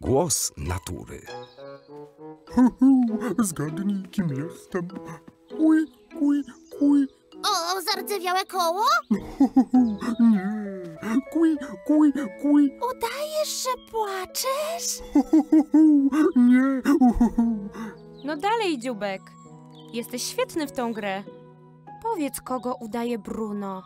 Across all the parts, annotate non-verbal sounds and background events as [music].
Głos natury. Hu, hu, zgadnij, kim jestem. Kuj, kuj, kuj. O, zardzewiałe koło? Hu, hu, hu. Nie. Kuj, kuj, kuj. Udajesz, że płaczesz? Hu, hu, hu, hu. Nie. No dalej, dziubek. Jesteś świetny w tą grę. Powiedz, kogo udaje Bruno.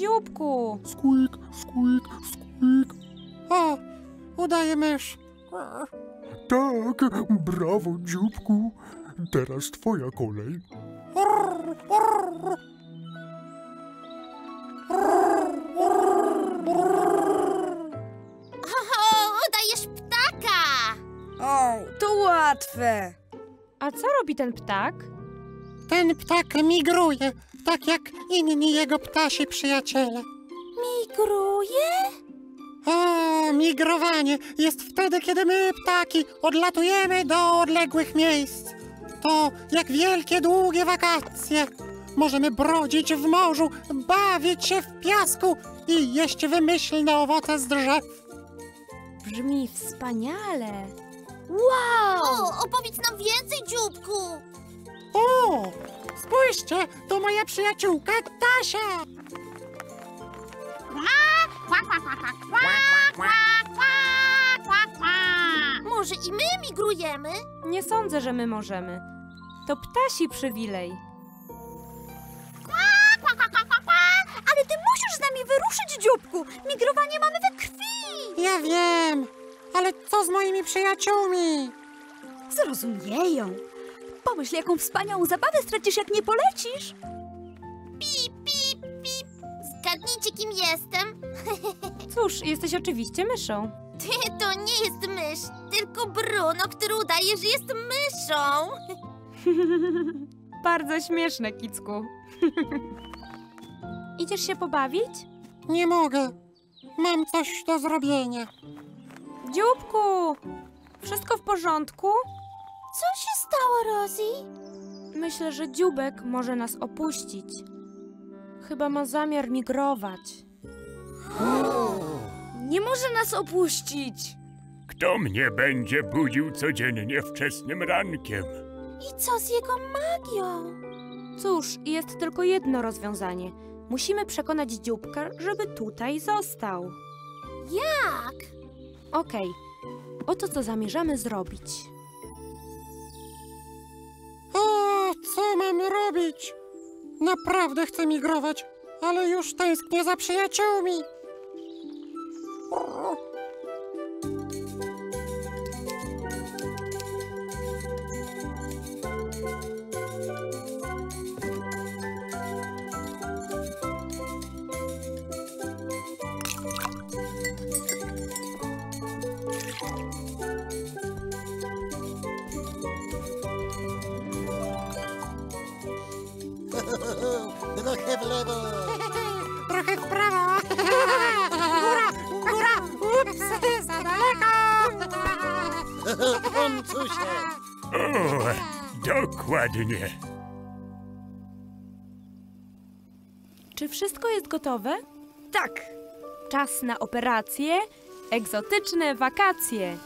Dzióbku, Squeak, squeak, squeak. O, udaje mysz. Tak, brawo, dzióbku. Teraz twoja kolej. Oho, udajesz ptaka! O, to łatwe. a co robi ten ptak? Ten ptak migruje, tak jak inni jego ptasi przyjaciele. Migruje? O, migrowanie jest wtedy, kiedy my, ptaki, odlatujemy do odległych miejsc. To jak wielkie, długie wakacje. Możemy brodzić w morzu, bawić się w piasku i jeść wymyślne owoce z drzew. Brzmi wspaniale. O, opowiedz nam więcej, dzióbku! O, spójrzcie, to moja przyjaciółka Tasia. Może i my migrujemy? Nie sądzę, że my możemy. To ptasi przywilej. Ale ty musisz z nami wyruszyć, dzióbku. Migrowanie mamy we krwi. Ja wiem, ale co z moimi przyjaciółmi? Zrozumieją. Pomyśl, jaką wspaniałą zabawę stracisz, jak nie polecisz. Pip, pip, pip. Zgadnijcie, kim jestem? [laughs] Cóż, jesteś oczywiście myszą. To nie jest mysz, tylko Bruno, który udaje, że jest myszą. [laughs] Bardzo śmieszne, Kicku. [laughs] Idziesz się pobawić? Nie mogę. Mam coś do zrobienia. Dzióbku! Wszystko w porządku? Co się stało, Rosie? Myślę, że dzióbek może nas opuścić. Chyba ma zamiar migrować. Nie może nas opuścić. Kto mnie będzie budził codziennie wczesnym rankiem? I co z jego magią? Cóż, jest tylko jedno rozwiązanie. Musimy przekonać dzióbka, żeby tutaj został. Jak? Okej, oto co zamierzamy zrobić. O, co mam robić? Naprawdę chcę migrować, ale już tęsknię za przyjaciółmi. Dokładnie. Czy wszystko jest gotowe? Tak. Czas na operację Egzotyczne wakacje.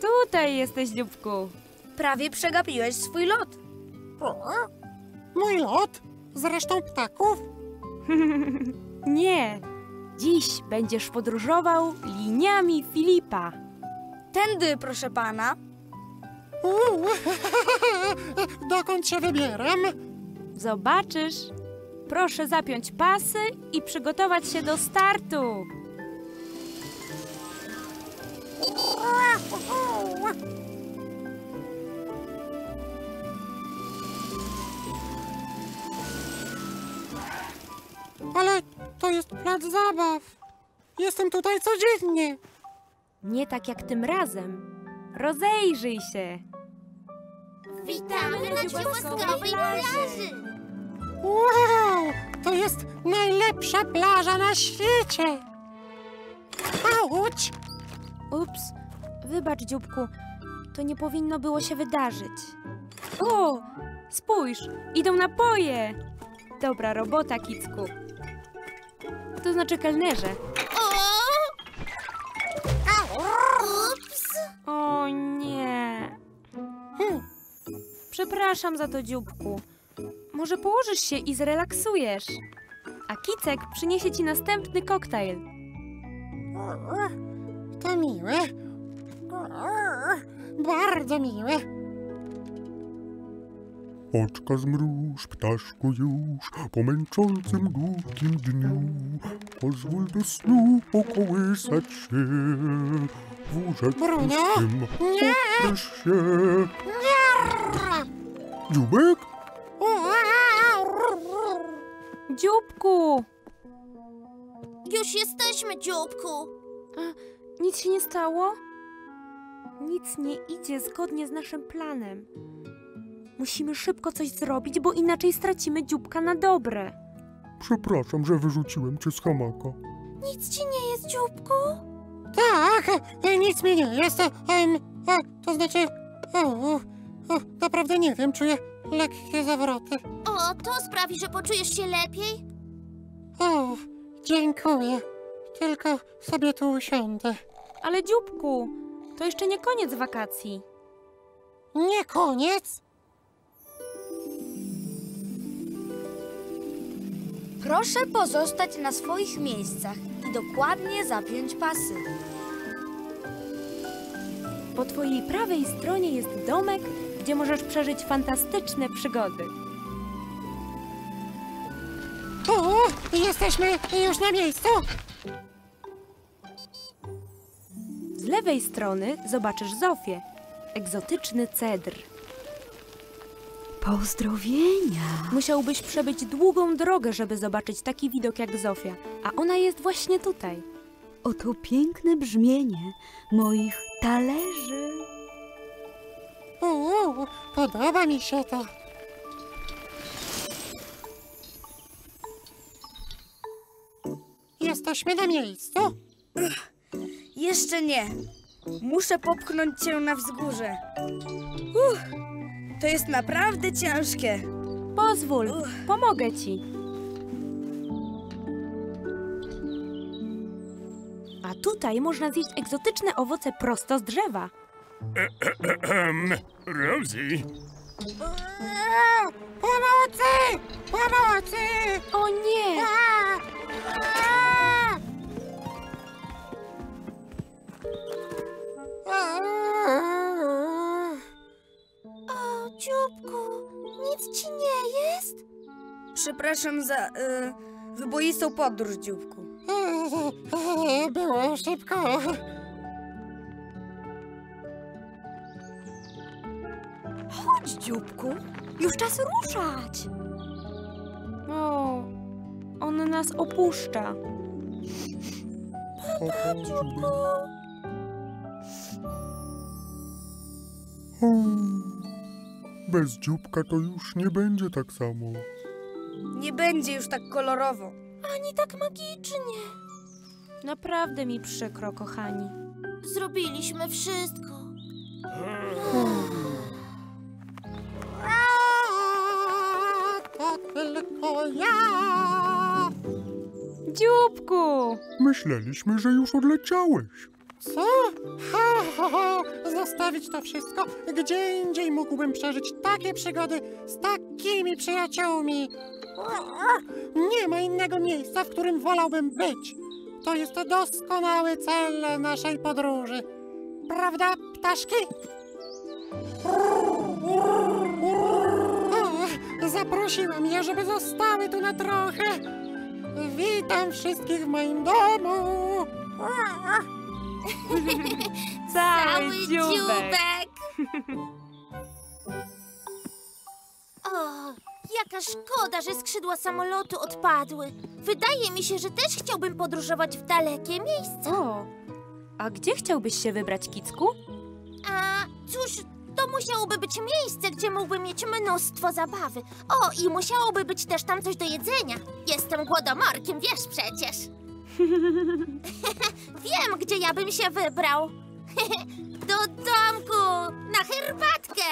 Tutaj jesteś, dzióbku. Prawie przegapiłeś swój lot. Mój lot z resztą ptaków. [laughs] Nie. Dziś będziesz podróżował liniami Filipa. Tędy, proszę pana. Uuu, [laughs] Dokąd się wybieram? Zobaczysz. Proszę zapiąć pasy i przygotować się do startu. Ale to jest plac zabaw. Jestem tutaj codziennie. Nie tak jak tym razem. Rozejrzyj się. Witamy na dziwoskowej plaży. Wow, to jest najlepsza plaża na świecie. Auć! Ups, wybacz, dzióbku. To nie powinno było się wydarzyć. O, spójrz, idą napoje. Dobra robota, Kicku. to znaczy kelnerze. O! Ups! O nie. Przepraszam za to, dzióbku. Może położysz się i zrelaksujesz. A Kicek przyniesie ci następny koktajl. To miłe. Bardzo miłe. Oczka zmruż, ptaszku już, po męczącym długim dniu. Pozwól do snu pokołysać się w łóżeczku Bruno? swym. Nie! Dziubek? Dzióbku! Już jesteśmy, dzióbku. Nic się nie stało? Nic nie idzie zgodnie z naszym planem. Musimy szybko coś zrobić, bo inaczej stracimy dzióbka na dobre. Przepraszam, że wyrzuciłem cię z hamaka. Nic ci nie jest, dzióbku? Tak, e, nic mi nie jest. e, to znaczy, o, naprawdę nie wiem, czuję lekkie zawroty. O, to sprawi, że poczujesz się lepiej? O, dziękuję. Tylko sobie tu usiądę. Ale dzióbku, to jeszcze nie koniec wakacji. Nie koniec. Proszę pozostać na swoich miejscach i dokładnie zapiąć pasy. Po twojej prawej stronie jest domek, gdzie możesz przeżyć fantastyczne przygody. O, jesteśmy już na miejscu. Z lewej strony zobaczysz Zofię, egzotyczny cedr. Pozdrowienia. Musiałbyś przebyć długą drogę, żeby zobaczyć taki widok jak Zofia, a ona jest właśnie tutaj. Oto piękne brzmienie moich talerzy. Podoba mi się to. Jesteśmy na miejscu. Jeszcze nie. Muszę popchnąć cię na wzgórze. Uff, to jest naprawdę ciężkie. Pozwól, pomogę ci. A tutaj można zjeść egzotyczne owoce prosto z drzewa. [clears throat] Rosie, Pomocy! Pomocy! O nie! O, dzióbku, nic ci nie jest? Przepraszam za y, wyboistą podróż, dzióbku. [laughs] Było szybko. Dzióbku. Już czas ruszać. O, on nas opuszcza. Papa, dziubek. Hmm. Bez dzióbka to już nie będzie tak samo. Nie będzie już tak kolorowo. Ani tak magicznie. Naprawdę mi przykro, kochani. Zrobiliśmy wszystko. Tylko ja. Dzióbku! Myśleliśmy, że już odleciałeś. Co? Ha, ha, ha. Zostawić to wszystko? Gdzie indziej mógłbym przeżyć takie przygody z takimi przyjaciółmi? Nie ma innego miejsca, w którym wolałbym być. To jest doskonały cel naszej podróży. Prawda, ptaszki? O, Zaprosiłam je, żeby zostały tu na trochę. Witam wszystkich w moim domu. [laughs] Cały, dzióbek. [laughs] O, jaka szkoda, że skrzydła samolotu odpadły. Wydaje mi się, że też chciałbym podróżować w dalekie miejsca. O, a gdzie chciałbyś się wybrać, Kicku? A cóż, to musiałoby być miejsce, gdzie mógłbym mieć mnóstwo zabawy. O, i musiałoby być też tam coś do jedzenia. Jestem głodomorkiem, wiesz przecież. [laughs] Wiem, gdzie ja bym się wybrał. [laughs] Do domku, na herbatkę.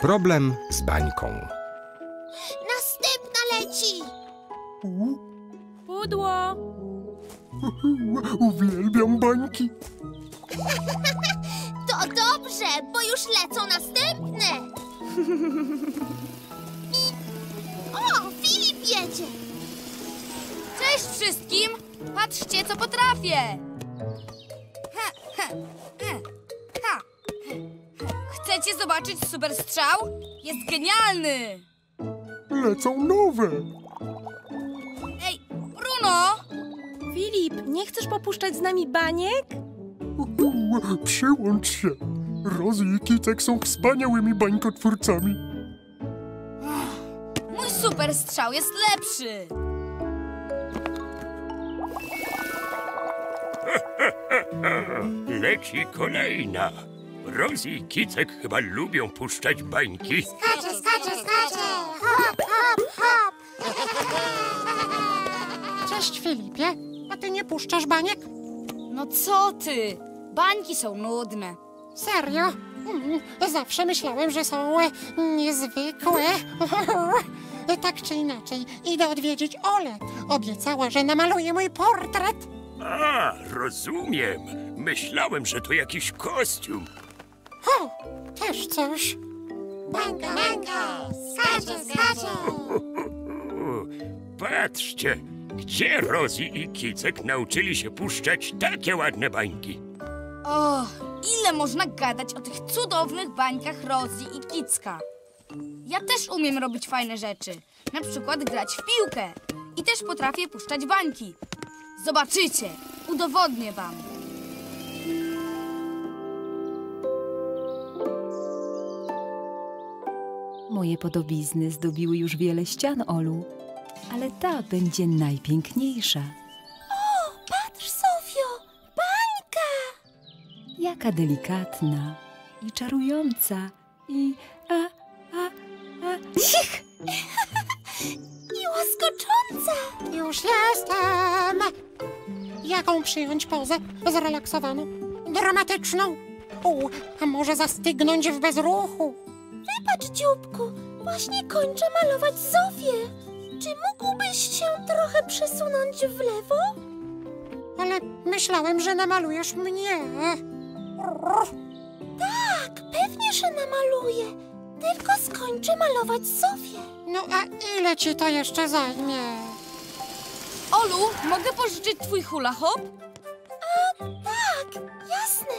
problem z bańką. Pudło! [laughs] Uwielbiam bańki. [laughs] To dobrze, bo już lecą następne! [laughs] O, Filip jedzie! Cześć wszystkim! Patrzcie, co potrafię! Chcecie zobaczyć super strzał? Jest genialny! Lecą nowe. Filip, nie chcesz popuszczać z nami baniek? Przyłącz się. Rozy i Kicek są wspaniałymi bańkotwórcami. Mój super strzał jest lepszy! [laughs] Leci kolejna. Rozy i Kicek chyba lubią puszczać bańki. Skacze, skacze, skacze! Hop, hop, hop! Cześć, Filipie. Puszczasz baniek? No co ty? Bańki są nudne. Serio? Mm, Zawsze myślałem, że są e, niezwykłe. [laughs] Tak czy inaczej, idę odwiedzić Ole. Obiecała, że namaluje mój portret. A, rozumiem. Myślałem, że to jakiś kostium. O, też coś. Bańka, bańka! Skacze, skacze! [laughs] Patrzcie, gdzie Rozy i Kicek nauczyli się puszczać takie ładne bańki? O, ile można gadać o tych cudownych bańkach Rozy i Kicka. Ja też umiem robić fajne rzeczy. Na przykład grać w piłkę. I też potrafię puszczać bańki. Zobaczycie, udowodnię wam. Moje podobizny zdobiły już wiele ścian, Olu, ale ta będzie najpiękniejsza. Patrz, Sofio! Bańka! Jaka delikatna i czarująca i a, a, a, cich! I łaskocząca! Już jestem. Jaką przyjąć pozę? Zrelaksowaną? Dramatyczną? U, a może zastygnąć w bezruchu? Wybacz, dzióbku, właśnie kończę malować Zofię. Czy mógłbyś się trochę przesunąć w lewo? Ale myślałem, że namalujesz mnie. Tak, pewnie, że namaluję. Tylko skończę malować Zofię. No a ile ci to jeszcze zajmie? Olu, mogę pożyczyć twój hula hop? Tak, jasne.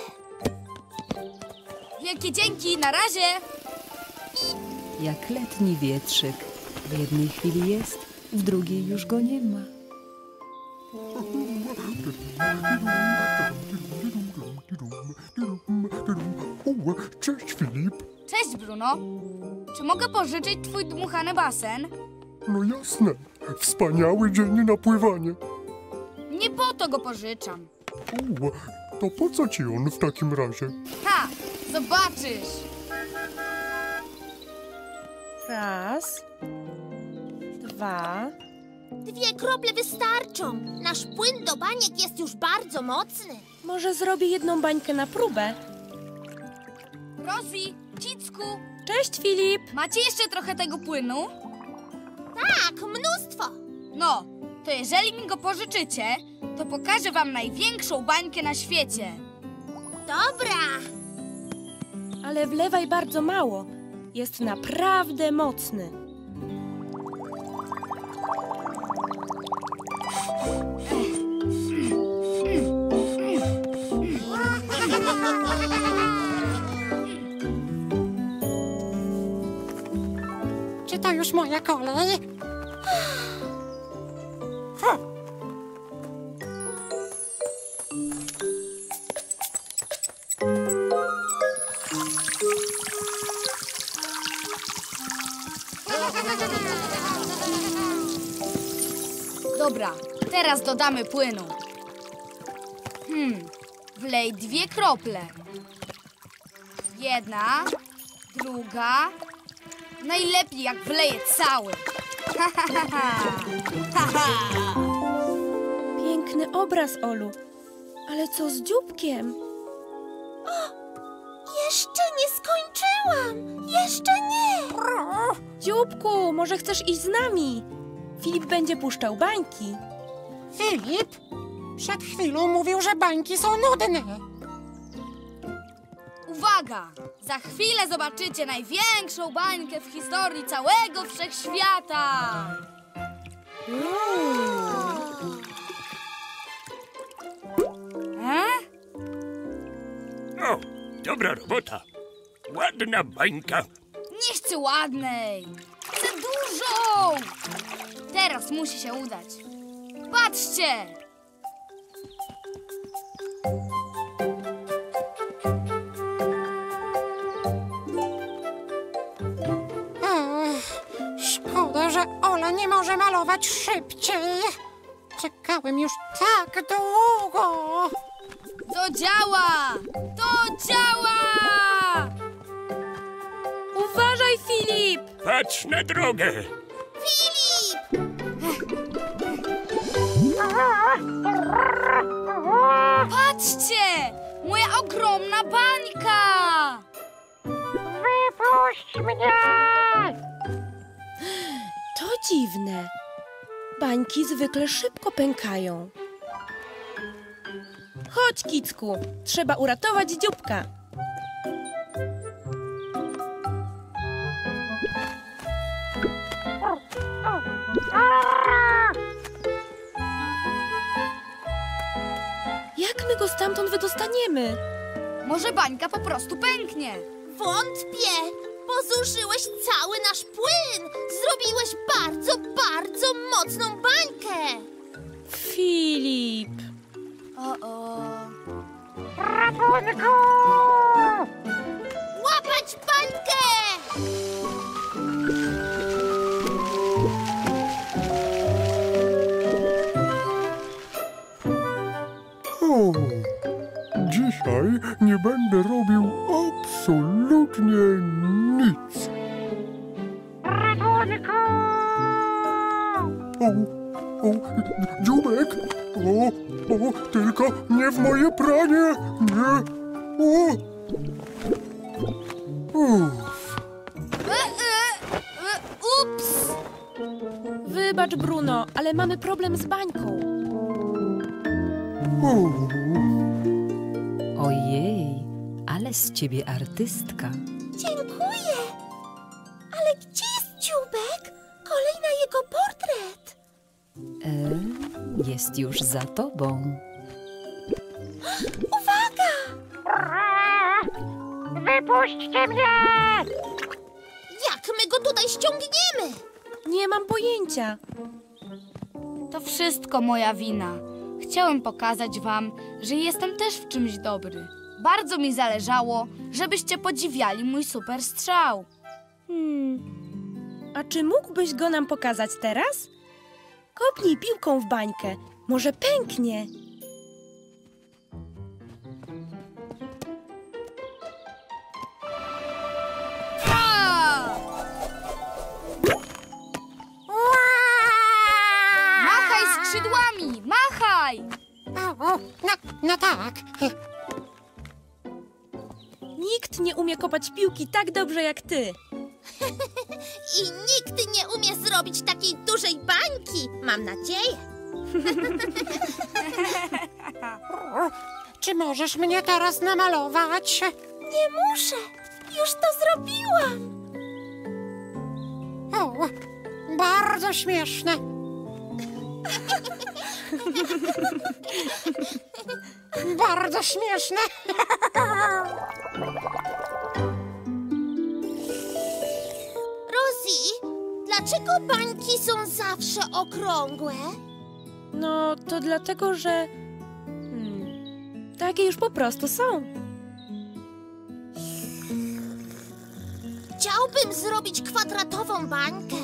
Wielkie dzięki, na razie! Jak letni wietrzyk. W jednej chwili jest, w drugiej już go nie ma. Cześć Filip. Cześć, Bruno. Czy mogę pożyczyć twój dmuchany basen? No jasne. Wspaniały dzień na pływanie. Nie po to go pożyczam. O, to po co ci on w takim razie? Ha! Zobaczysz! Raz, dwa, Dwie krople wystarczą. Nasz płyn do baniek jest już bardzo mocny. może zrobię jedną bańkę na próbę. Rozi, Cicku, Cześć, Filip! macie jeszcze trochę tego płynu? Tak, mnóstwo. No, to jeżeli mi go pożyczycie, to pokażę wam największą bańkę na świecie. Dobra. Ale wlewaj bardzo mało. Jest naprawdę mocny. To już moja kolej? Dobra, teraz dodamy płynu. Hmm, wlej dwie krople. Jedna, druga. Najlepiej jak wleję cały. Ha, ha, ha, ha. Ha, ha. Piękny obraz, Olu. Ale co z dzióbkiem? Jeszcze nie skończyłam. Jeszcze nie! Dzióbku, może chcesz iść z nami? Filip będzie puszczał bańki. Filip, przed chwilą mówił, że bańki są nudne. Uwaga! Za chwilę zobaczycie największą bańkę w historii całego wszechświata! E? O, dobra robota. Ładna bańka. Nie chcę ładnej! Chcę dużą! Teraz musi się udać. Patrzcie! Malować szybciej. Czekałem już tak długo. To działa! To działa! Uważaj, Filip! Patrz na drogę. Filip! Patrzcie! Moja ogromna bańka! Wypuść mnie! To dziwne. Bańki zwykle szybko pękają. Chodź, Kicku, trzeba uratować dzióbka. Jak my go stamtąd wydostaniemy? Może bańka po prostu pęknie. Wątpię! Pozuszyłeś cały nasz płyn! Zrobiłeś bardzo, bardzo mocną bańkę! Filip. O-o. Ratunku! Łapać bańkę! O, dzisiaj nie będę robił absolutnie O, o, dziubek! O, o, tylko nie w moje pranie! Nie! O! Uff, ups! Wybacz, Bruno, ale mamy problem z bańką. Ojej, ale z ciebie artystka. Już za tobą. Uwaga! Wypuśćcie mnie! Jak my go tutaj ściągniemy? Nie mam pojęcia. To wszystko moja wina. Chciałem pokazać wam, że jestem też w czymś dobry. Bardzo mi zależało, żebyście podziwiali mój super strzał. Hmm. A czy mógłbyś go nam pokazać teraz? Kopnij piłką w bańkę. Może pęknie. Machaj skrzydłami! Machaj! O, o, no, no tak. Nikt nie umie kopać piłki tak dobrze jak ty. [laughs] I nikt nie umie zrobić takiej dużej bańki, mam nadzieję. [laughs] Czy możesz mnie teraz namalować? Nie muszę, już to zrobiłam. O, bardzo śmieszne. [laughs] bardzo śmieszne. Rosie, dlaczego bańki są zawsze okrągłe? No, to dlatego, że. Hmm, takie już po prostu są. Chciałbym zrobić kwadratową bańkę.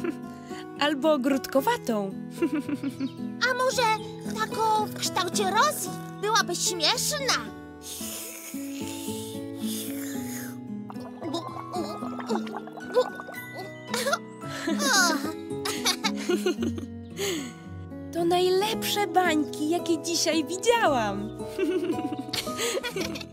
[laughs] Albo ogródkowatą. A może taką w kształcie Rosie? Byłaby śmieszna. [laughs] [laughs] najlepsze bańki, jakie dzisiaj widziałam. [laughs]